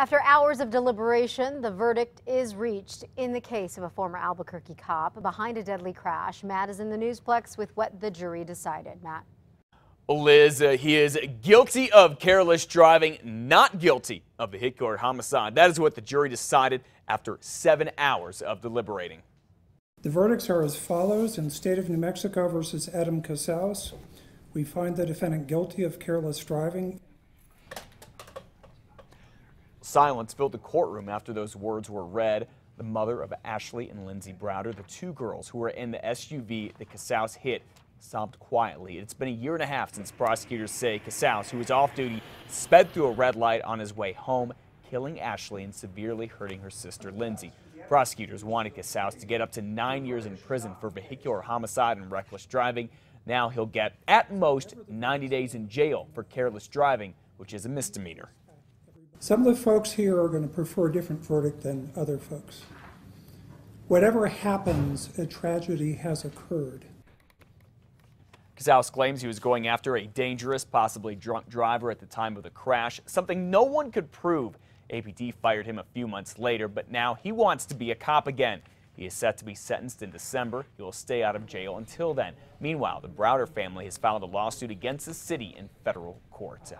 After hours of deliberation, the verdict is reached in the case of a former Albuquerque cop behind a deadly crash. Matt is in the Newsplex with what the jury decided. Matt. Liz, uh, he is guilty of careless driving, not guilty of vehicular homicide. That is what the jury decided after seven hours of deliberating. The verdicts are as follows. In State of New Mexico versus Adam Casaus, we find the defendant guilty of careless driving. Silence filled the courtroom after those words were read. The mother of Ashley and Lindsay Browder, the two girls who were in the SUV that Casaus hit, sobbed quietly. It's been a year and a half since prosecutors say Casaus, who was off duty, sped through a red light on his way home, killing Ashley and severely hurting her sister Lindsay. Prosecutors wanted Casaus to get up to nine years in prison for vehicular homicide and reckless driving. Now he'll get at most 90 days in jail for careless driving, which is a misdemeanor. Some of the folks here are going to prefer a different verdict than other folks. Whatever happens, a tragedy has occurred. Casaus claims he was going after a dangerous, possibly drunk driver at the time of the crash, something no one could prove. APD fired him a few months later, but now he wants to be a cop again. He is set to be sentenced in December. He will stay out of jail until then. Meanwhile, the Browder family has filed a lawsuit against the city in federal court.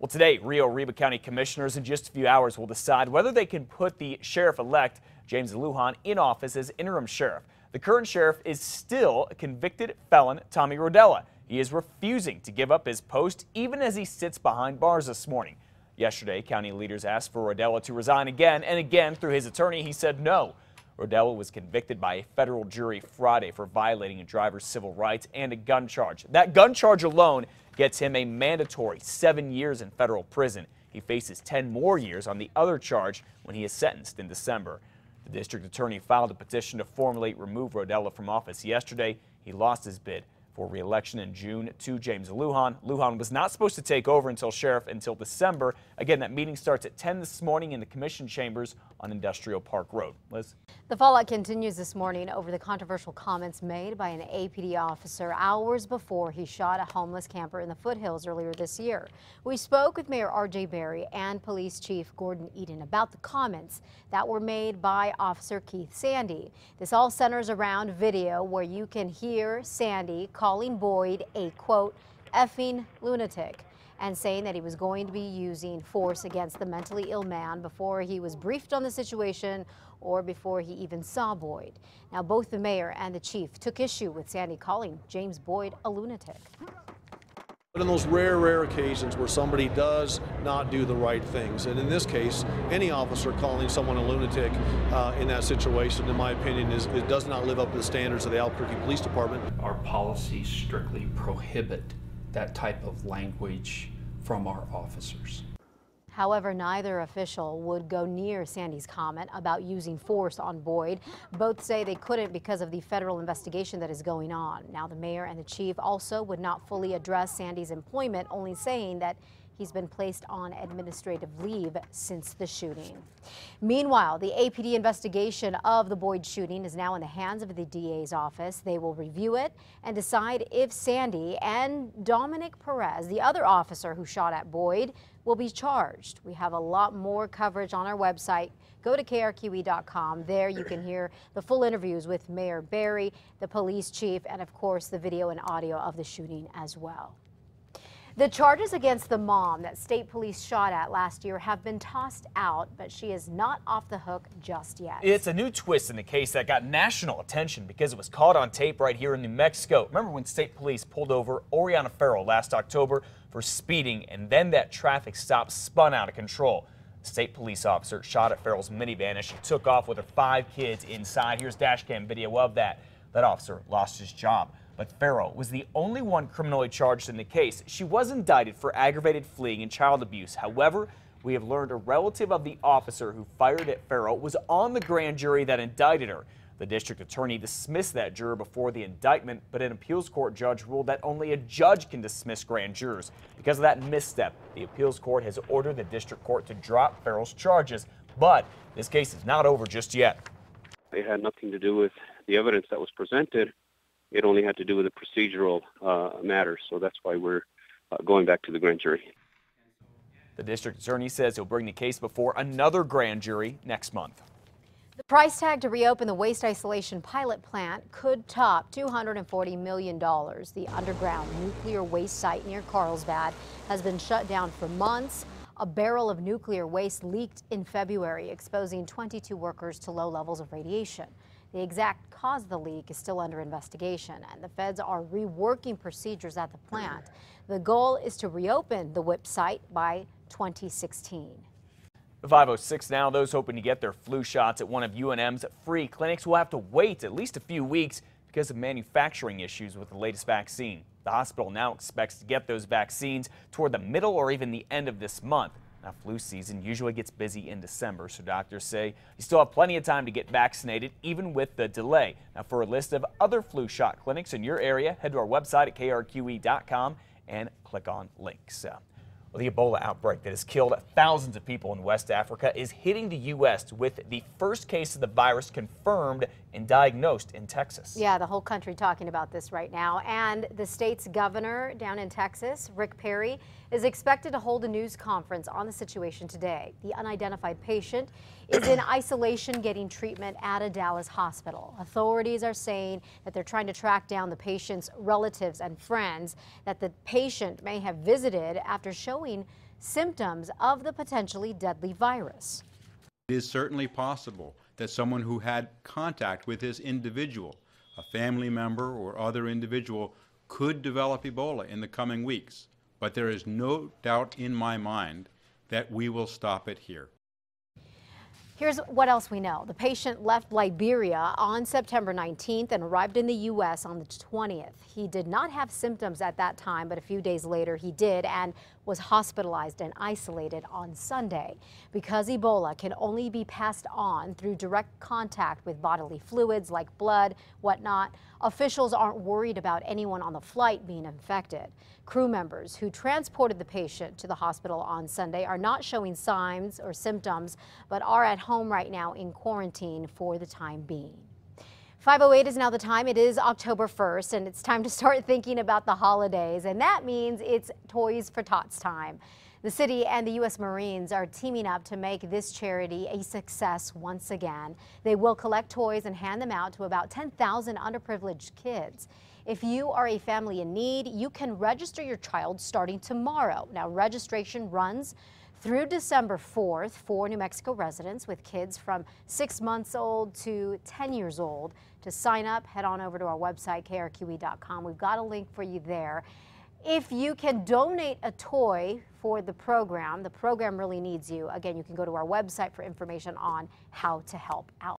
Well, today, Rio Arriba County commissioners in just a few hours will decide whether they can put the sheriff-elect, James Alujan, in office as interim sheriff. The current sheriff is still a convicted felon, Tommy Rodella. He is refusing to give up his post even as he sits behind bars this morning. Yesterday, county leaders asked for Rodella to resign again and again through his attorney. He said no. Rodella was convicted by a federal jury Friday for violating a driver's civil rights and a gun charge. That gun charge alone gets him a mandatory seven years in federal prison. He faces 10 more years on the other charge when he is sentenced in December. The district attorney filed a petition to formally remove Rodella from office yesterday. He lost his bid for re-election in June to James Alujan. Lujan was not supposed to take over until sheriff until December. Again, that meeting starts at 10 this morning in the commission chambers on Industrial Park Road. Liz? The fallout continues this morning over the controversial comments made by an APD officer hours before he shot a homeless camper in the foothills earlier this year. We spoke with Mayor R.J. Berry and Police Chief Gordon Eden about the comments that were made by Officer Keith Sandy. This all centers around video where you can hear Sandy call calling Boyd a quote, effing lunatic and saying that he was going to be using force against the mentally ill man before he was briefed on the situation or before he even saw Boyd. Now, both the mayor and the chief took issue with Sandy calling James Boyd a lunatic. But in those rare, rare occasions where somebody does not do the right things, and in this case, any officer calling someone a lunatic uh, in that situation, in my opinion, is it does not live up to the standards of the Albuquerque Police Department. Our policies strictly prohibit that type of language from our officers. However, neither official would go near Sandy's comment about using force on Boyd. Both say they couldn't because of the federal investigation that is going on. Now, the mayor and the chief also would not fully address Sandy's employment, only saying that He's been placed on administrative leave since the shooting. Meanwhile, the APD investigation of the Boyd shooting is now in the hands of the DA's office. They will review it and decide if Sandy and Dominic Perez, the other officer who shot at Boyd, will be charged. We have a lot more coverage on our website. Go to krqe.com. There you can hear the full interviews with Mayor Berry, the police chief, and of course the video and audio of the shooting as well. The charges against the mom that state police shot at last year have been tossed out, but she is not off the hook just yet. It's a new twist in the case that got national attention because it was caught on tape right here in New Mexico. Remember when state police pulled over Oriana Farrell last October for speeding and then that traffic stop spun out of control. State police officer shot at Farrell's minivan as she took off with her five kids inside. Here's dashcam video of that. That officer lost his job. But Farrell was the only one criminally charged in the case. She was indicted for aggravated fleeing and child abuse. However, we have learned a relative of the officer who fired at Farrell was on the grand jury that indicted her. The district attorney dismissed that juror before the indictment, but an appeals court judge ruled that only a judge can dismiss grand jurors. Because of that misstep, the appeals court has ordered the district court to drop Farrell's charges, but this case is not over just yet. They had nothing to do with the evidence that was presented it only had to do with the procedural uh, matters. So that's why we're uh, going back to the grand jury. The district attorney says he'll bring the case before another grand jury next month. The price tag to reopen the waste isolation pilot plant could top $240 million. The underground nuclear waste site near Carlsbad has been shut down for months. A barrel of nuclear waste leaked in February, exposing 22 workers to low levels of radiation. The exact cause of the leak is still under investigation, and the feds are reworking procedures at the plant. The goal is to reopen the WIPP site by 2016. 506 now, those hoping to get their flu shots at one of UNM's free clinics will have to wait at least a few weeks because of manufacturing issues with the latest vaccine. The hospital now expects to get those vaccines toward the middle or even the end of this month. Now, flu season usually gets busy in December, so doctors say you still have plenty of time to get vaccinated, even with the delay. Now, for a list of other flu shot clinics in your area, head to our website at krqe.com and click on links. Uh, well, the Ebola outbreak that has killed thousands of people in West Africa is hitting the U.S. with the first case of the virus confirmed and diagnosed in Texas. Yeah, the whole country talking about this right now. And the state's governor down in Texas, Rick Perry, is expected to hold a news conference on the situation today. The unidentified patient is in isolation getting treatment at a Dallas hospital. Authorities are saying that they're trying to track down the patient's relatives and friends that the patient may have visited after showing symptoms of the potentially deadly virus. It is certainly possible that someone who had contact with this individual, a family member or other individual, could develop Ebola in the coming weeks. But there is no doubt in my mind that we will stop it here. Here's what else we know. The patient left Liberia on September 19th and arrived in the U.S. on the 20th. He did not have symptoms at that time, but a few days later he did and was hospitalized and isolated on Sunday. Because Ebola can only be passed on through direct contact with bodily fluids like blood, whatnot, officials aren't worried about anyone on the flight being infected. Crew members who transported the patient to the hospital on Sunday are not showing signs or symptoms, but are at home right now in quarantine for the time being. 508 is now the time. It is October 1st, and it's time to start thinking about the holidays, and that means it's Toys for Tots time. The city and the U.S. Marines are teaming up to make this charity a success once again. They will collect toys and hand them out to about 10,000 underprivileged kids. If you are a family in need, you can register your child starting tomorrow. Now, registration runs through December 4th for New Mexico residents with kids from six months old to 10 years old. To sign up, head on over to our website, krqe.com. We've got a link for you there. If you can donate a toy for the program, the program really needs you. Again, you can go to our website for information on how to help out.